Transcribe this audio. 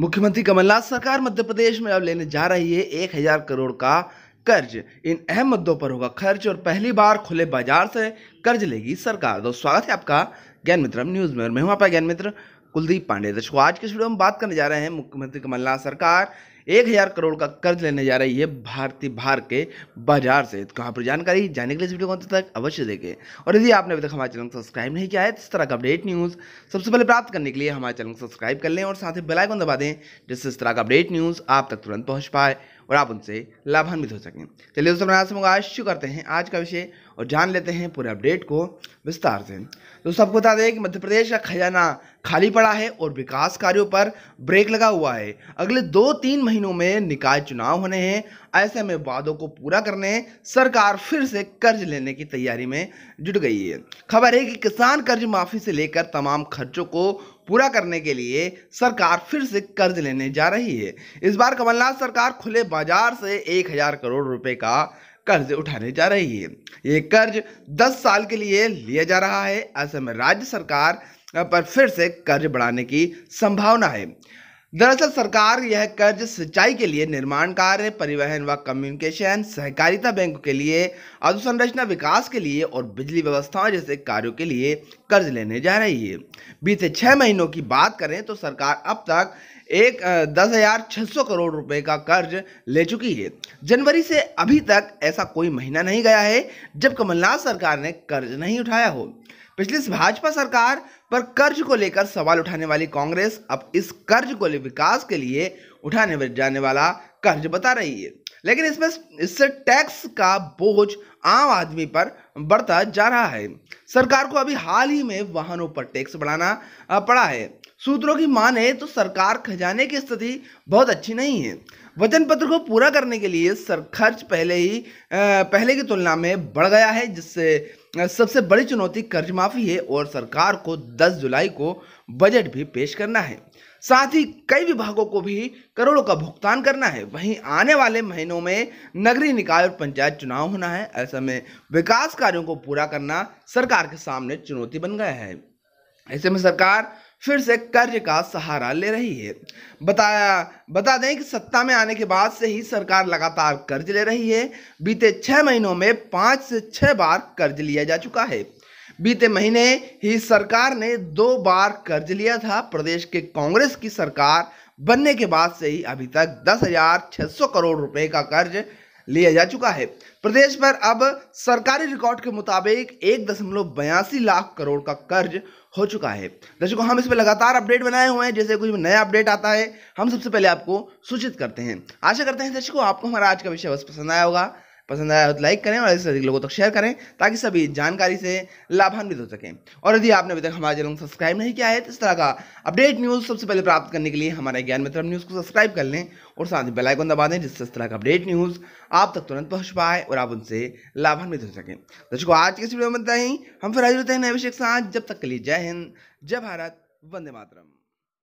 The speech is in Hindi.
मुख्यमंत्री कमलनाथ सरकार मध्य प्रदेश में अब लेने जा रही है एक हज़ार करोड़ का कर्ज। इन अहम मुद्दों पर होगा खर्च और पहली बार खुले बाज़ार से कर्ज लेगी सरकार। दोस्तों स्वागत है आपका ज्ञान मित्र न्यूज़ में और मैं हूँ आपका ज्ञान मित्र कुलदीप पांडे। दर्शकों, आज के स्टूडियो वीडियो में बात करने जा रहे हैं मुख्यमंत्री कमलनाथ सरकार एक हज़ार करोड़ का कर्ज लेने जा रही है भारतीय भार के बाज़ार से। तो कहाँ पर जानकारी? जानने के लिए इस वीडियो को अंत तक अवश्य देखें। और यदि आपने अभी तक हमारे चैनल को सब्सक्राइब नहीं किया है तो इस तरह का अपडेट न्यूज़ सबसे पहले प्राप्त करने के लिए हमारे चैनल को सब्सक्राइब कर लें और साथ ही बेलाइकन दबा दें, जिससे इस तरह का अपडेट न्यूज़ आप तक तुरंत पहुँच पाए और आप उनसे लाभान्वित हो सकें। चलिए दोस्तों आज शुरू करते हैं आज का विषय और जान लेते हैं पूरे अपडेट को विस्तार से। दोस्तों, आपको बता दें कि मध्य प्रदेश का खजाना खाली पड़ा है और विकास कार्यों पर ब्रेक लगा हुआ है। अगले दो तीन महीनों में निकाय चुनाव होने हैं। ऐसे में वादों को पूरा करने सरकार फिर से कर्ज लेने की तैयारी में जुट गई है। खबर है कि किसान कर्ज माफ़ी से लेकर तमाम खर्चों को पूरा करने के लिए सरकार फिर से कर्ज लेने जा रही है। इस बार कमलनाथ सरकार खुले बाज़ार से एक हज़ार करोड़ रुपए का कर्ज उठाने जा रही है। ये कर्ज 10 साल के लिए लिया जा रहा है। ऐसे में राज्य सरकार पर फिर से कर्ज बढ़ाने की संभावना है। दरअसल सरकार यह कर्ज सिंचाई के लिए निर्माण कार्य, परिवहन व कम्युनिकेशन सहकारिता बैंक के लिए, अधोसंरचना विकास के लिए और बिजली व्यवस्थाओं जैसे कार्यों के लिए कर्ज लेने जा रही है। बीते छह महीनों की बात करें तो सरकार अब तक एक दस हज़ार छः सौ करोड़ रुपए का कर्ज ले चुकी है। जनवरी से अभी तक ऐसा कोई महीना नहीं गया है जब कमलनाथ सरकार ने कर्ज नहीं उठाया हो। पिछली भाजपा सरकार पर कर्ज को लेकर सवाल उठाने वाली कांग्रेस अब इस कर्ज को विकास के लिए उठाने जाने वाला कर्ज बता रही है। लेकिन इसमें इससे टैक्स का बोझ आम आदमी पर बढ़ता जा रहा है। सरकार को अभी हाल ही में वाहनों पर टैक्स बढ़ाना पड़ा है। सूत्रों की माने तो सरकार खजाने की स्थिति बहुत अच्छी नहीं है। वचन पत्र को पूरा करने के लिए सर, खर्च पहले ही पहले की तुलना में बढ़ गया है, जिससे सबसे बड़ी चुनौती कर्ज माफ़ी है और सरकार को 10 जुलाई को बजट भी पेश करना है। साथ ही कई विभागों को भी करोड़ों का भुगतान करना है। वहीं आने वाले महीनों में नगरीय निकाय और पंचायत चुनाव होना है। ऐसे में विकास कार्यों को पूरा करना सरकार के सामने चुनौती बन गया है। ऐसे में सरकार फिर से कर्ज का सहारा ले रही है। बताया, बता दें कि सत्ता में आने के बाद से ही सरकार लगातार कर्ज ले रही है। बीते छः महीनों में पाँच से छः बार कर्ज लिया जा चुका है। बीते महीने ही सरकार ने दो बार कर्ज लिया था। प्रदेश के कांग्रेस की सरकार बनने के बाद से ही अभी तक दस हज़ार छह सौ करोड़ रुपए का कर्ज लिया जा चुका है। प्रदेश पर अब सरकारी रिकॉर्ड के मुताबिक एक दशमलव बयासी लाख करोड़ का कर्ज हो चुका है। दर्शकों, हम इस पर लगातार अपडेट बनाए हुए हैं। जैसे कुछ नया अपडेट आता है, हम सबसे पहले आपको सूचित करते हैं। आशा करते हैं दर्शकों, आपको हमारा आज का विषय बस पसंद आया होगा। पसंद आया तो लाइक करें और अधिक लोगों तक शेयर करें ताकि सभी जानकारी से लाभान्वित हो सकें। और यदि आपने अभी तक हमारे चैनल को सब्सक्राइब नहीं किया है तो इस तरह का अपडेट न्यूज़ सबसे पहले प्राप्त करने के लिए हमारे ज्ञान मित्र न्यूज़ को सब्सक्राइब कर लें और साथ ही बेलाइकन दबा दें जिससे इस तरह का अपडेट न्यूज़ आप तक तुरंत पहुँच पाए और आप उनसे लाभान्वित हो सकें। दर्शकों, आज के इस वीडियो में बताएँ हम फिर हाजिर होते हैं नए विषय के साथ। जब तक के लिए जय हिंद, जय भारत, वंदे मातरम।